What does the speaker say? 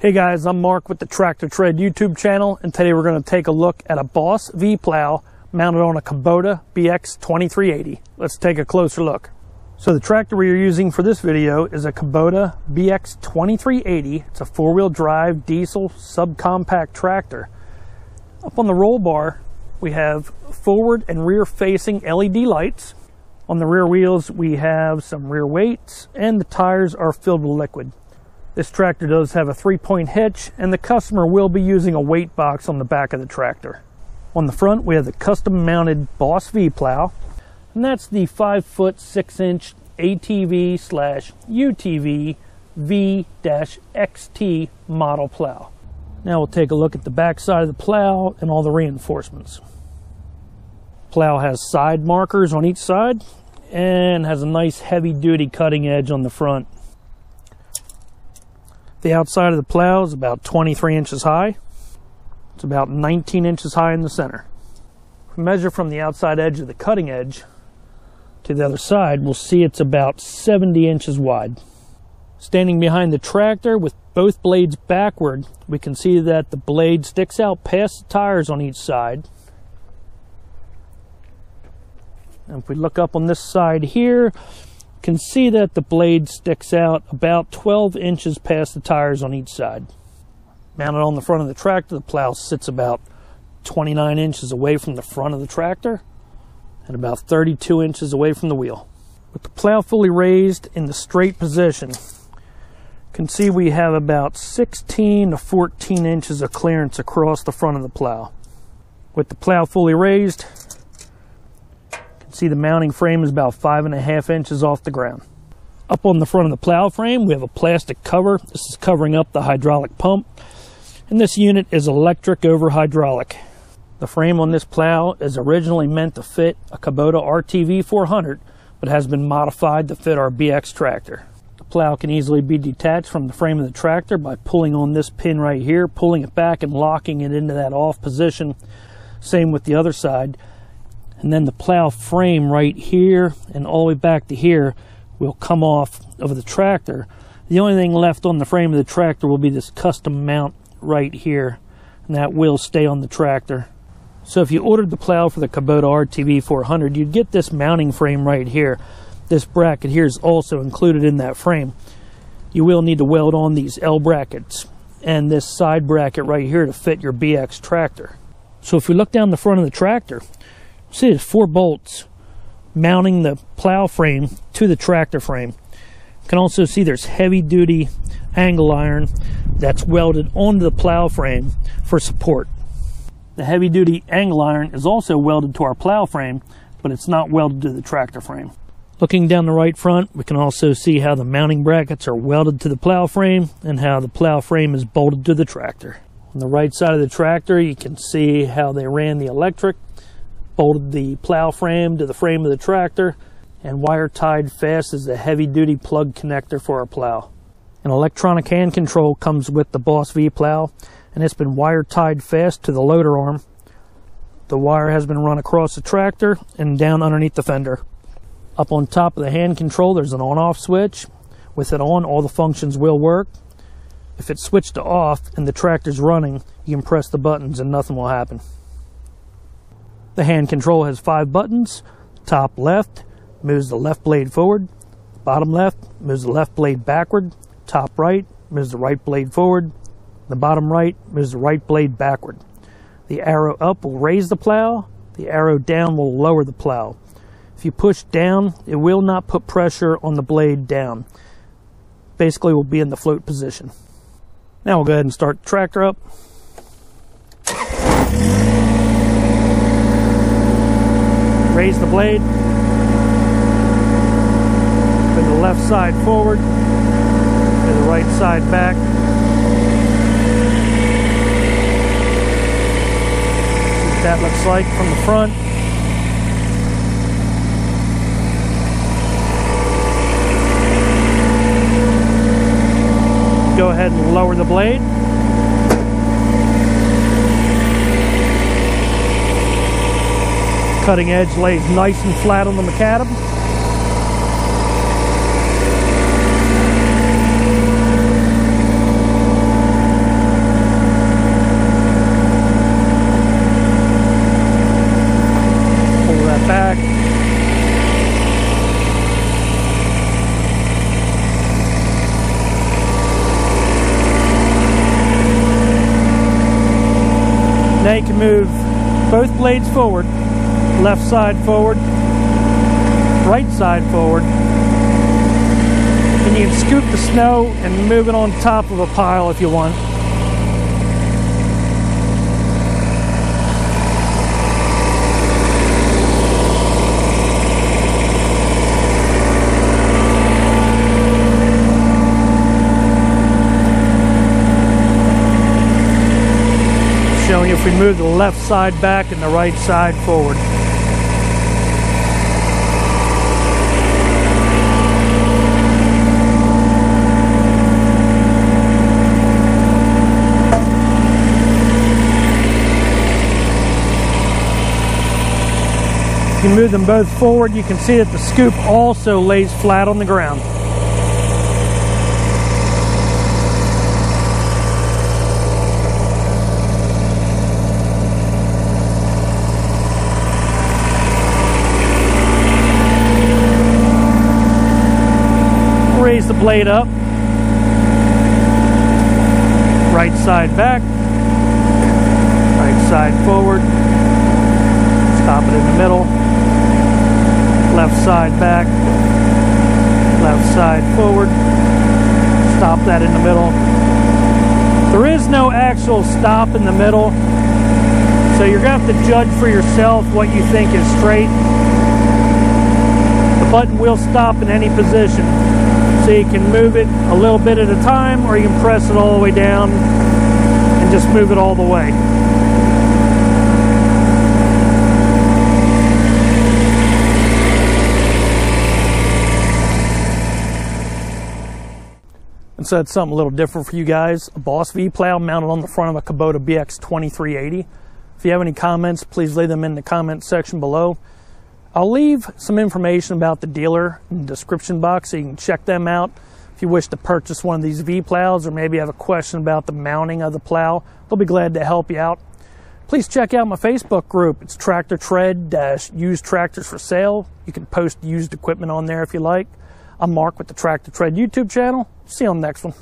Hey guys, I'm Mark with the Tractor Tread YouTube channel, and today we're going to take a look at a Boss V plow mounted on a Kubota BX2380. Let's take a closer look. So the tractor we are using for this video is a Kubota BX2380. It's a four-wheel drive diesel subcompact tractor. Up on the roll bar, we have forward and rear facing LED lights. On the rear wheels, we have some rear weights, and the tires are filled with liquid. This tractor does have a three-point hitch and the customer will be using a weight box on the back of the tractor. On the front we have the custom mounted Boss V plow and that's the 5 foot 6 inch ATV slash UTV V-XT model plow. Now we'll take a look at the back side of the plow and all the reinforcements. Plow has side markers on each side and has a nice heavy duty cutting edge on the front. The outside of the plow is about 23 inches high. It's about 19 inches high in the center. If we measure from the outside edge of the cutting edge to the other side, we'll see it's about 70 inches wide. Standing behind the tractor with both blades backward, we can see that the blade sticks out past the tires on each side. And if we look up on this side here, can see that the blade sticks out about 12 inches past the tires on each side. Mounted on the front of the tractor, the plow sits about 29 inches away from the front of the tractor and about 32 inches away from the wheel. With the plow fully raised in the straight position, can see we have about 16 to 14 inches of clearance across the front of the plow. With the plow fully raised, See the mounting frame is about five and a half inches off the ground. Up on the front of the plow frame, we have a plastic cover. This is covering up the hydraulic pump. And this unit is electric over hydraulic. The frame on this plow is originally meant to fit a Kubota RTV 400, but has been modified to fit our BX tractor. The plow can easily be detached from the frame of the tractor by pulling on this pin right here, pulling it back and locking it into that off position. Same with the other side and then the plow frame right here and all the way back to here will come off of the tractor. The only thing left on the frame of the tractor will be this custom mount right here, and that will stay on the tractor. So if you ordered the plow for the Kubota RTV 400, you'd get this mounting frame right here. This bracket here is also included in that frame. You will need to weld on these L brackets and this side bracket right here to fit your BX tractor. So if we look down the front of the tractor, See, there's four bolts mounting the plow frame to the tractor frame. You can also see there's heavy duty angle iron that's welded onto the plow frame for support. The heavy duty angle iron is also welded to our plow frame, but it's not welded to the tractor frame. Looking down the right front, we can also see how the mounting brackets are welded to the plow frame and how the plow frame is bolted to the tractor. On the right side of the tractor, you can see how they ran the electric bolted the plow frame to the frame of the tractor and wire tied fast as the heavy duty plug connector for our plow. An electronic hand control comes with the Boss V plow and it's been wire tied fast to the loader arm. The wire has been run across the tractor and down underneath the fender. Up on top of the hand control there's an on off switch. With it on all the functions will work. If it's switched to off and the tractor's running you can press the buttons and nothing will happen. The hand control has five buttons. Top left moves the left blade forward. Bottom left moves the left blade backward. Top right moves the right blade forward. The bottom right moves the right blade backward. The arrow up will raise the plow. The arrow down will lower the plow. If you push down, it will not put pressure on the blade down. Basically, we'll be in the float position. Now we'll go ahead and start the tractor up. Raise the blade, bring the left side forward, and the right side back. See what that looks like from the front. Go ahead and lower the blade. Cutting edge lays nice and flat on the macadam. Now you can move both blades forward left side forward, right side forward, and you can scoop the snow and move it on top of a pile if you want. Showing you if we move the left side back and the right side forward. You move them both forward, you can see that the scoop also lays flat on the ground. Raise the blade up. Right side back. Right side forward. Stop it in the middle left side back, left side forward, stop that in the middle. There is no actual stop in the middle, so you're going to have to judge for yourself what you think is straight. The button will stop in any position, so you can move it a little bit at a time, or you can press it all the way down and just move it all the way. Said something a little different for you guys. A Boss V plow mounted on the front of a Kubota BX 2380. If you have any comments, please leave them in the comment section below. I'll leave some information about the dealer in the description box so you can check them out. If you wish to purchase one of these V plows or maybe have a question about the mounting of the plow, they'll be glad to help you out. Please check out my Facebook group. It's Tractor Tread Used Tractors for Sale. You can post used equipment on there if you like. I'm Mark with the Track Tractor Tread YouTube channel. See you on the next one.